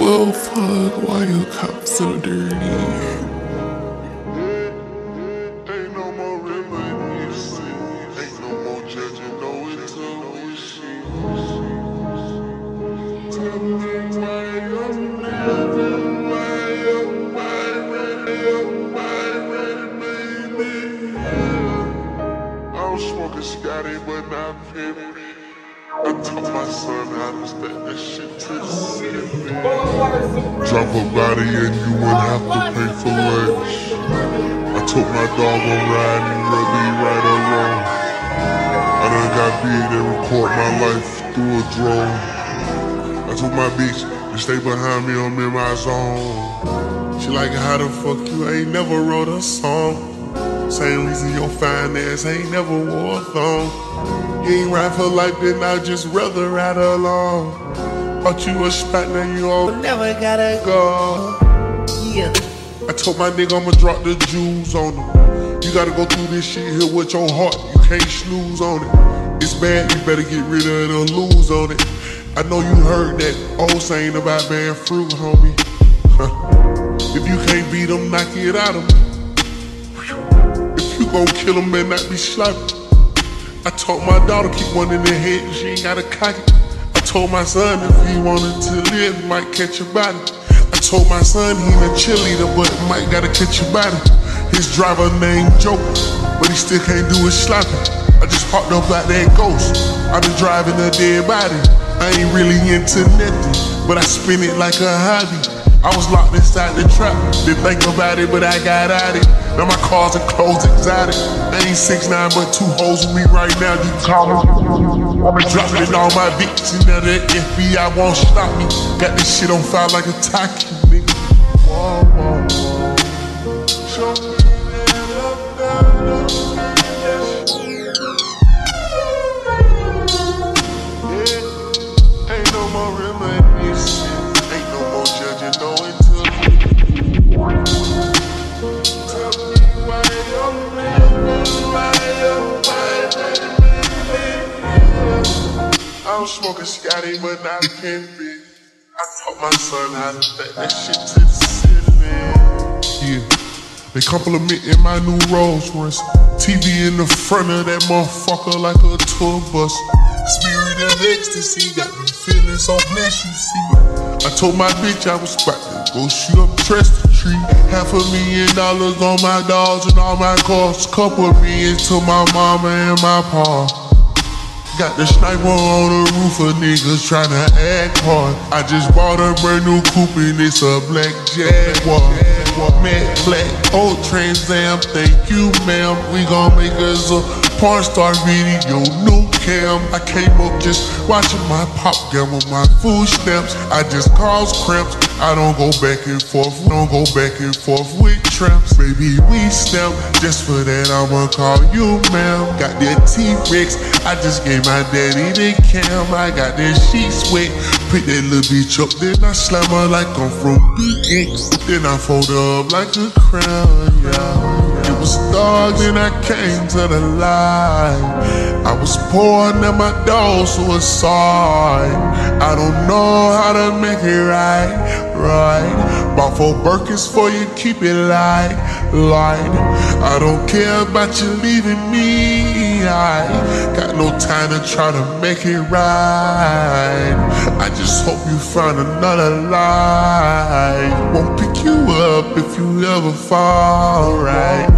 well, fuck, why your cup so dirty? Scotty, but not pimpy. I taught my son how to stack that shit to. Drop a body and you wouldn't have to pay for lunch. I took my dog on riding, whether he right or. I done got big and record my life through a drone. I took my bitch and stay behind me, I'm in my zone. She like, how the fuck you ain't never wrote a song? Same reason your fine ass ain't never wore a thong. You ain't ride for life, then I just rather ride along. Bought you a spot, now you all never gotta go. Yeah. I told my nigga I'ma drop the jewels on him. You gotta go through this shit here with your heart, you can't snooze on it. It's bad, you better get rid of it or lose on it. I know you heard that old saying about bad fruit, homie. If you can't beat them, knock it out of them gon' kill him and not be sloppy. I told my daughter keep one in the head, she ain't gotta cock it. I told my son if he wanted to live, he might catch a body. I told my son he a cheerleader, but might gotta catch a body. His driver named Joe, but he still can't do his sloppy. I just hopped up like that ghost. I been driving a dead body. I ain't really into nothing, but I spin it like a hobby. I was locked inside the trap. Didn't think about it, but I got out it. Now my cars and clothes exotic. I ain't six nine, but two hoes with me right now. You call me. I been dropping it all my beats, and the FBI won't stop me. Got this shit on fire like a tacky nigga. Whoa, whoa, I'm smoking Scotty, but not pimpy. I taught my son how to take that shit to the ceiling. Yeah, they complimenting my new Rolls Royce. TV in the front of that motherfucker like a tour bus. Spirit of ecstasy got me feeling so blessed, you see. I told my bitch I was about to go shoot up trust the tree. Half a million dollars on my dogs and all my cars. Couple million to my mama and my pa. Got the sniper on the roof of niggas tryna act hard. I just bought a brand new coupe and it's a black Jaguar. Matte black old Trans Am, thank you ma'am. We gon' make us a porn star video, new cam. I came up just watching my pop gamble my food stamps. I just cause cramps. I don't go back and forth, don't go back and forth with tramps. Baby, we stamp. Just for that, I'ma call you ma'am. Got that T-Rex. I just gave my daddy the cam. I got that sheets wet. Pick that little bitch up, then I slam her like I'm from BX. Then I fold her up like a crown, yeah. Was dark, then I came to the light. I was poor, now my dog suicide. I don't know how to make it right right. Bought four Birkins for you, keep it light, light. I don't care about you leaving me. I got no time to try to make it right. I just hope you find another life. Won't pick you up if you ever fall right.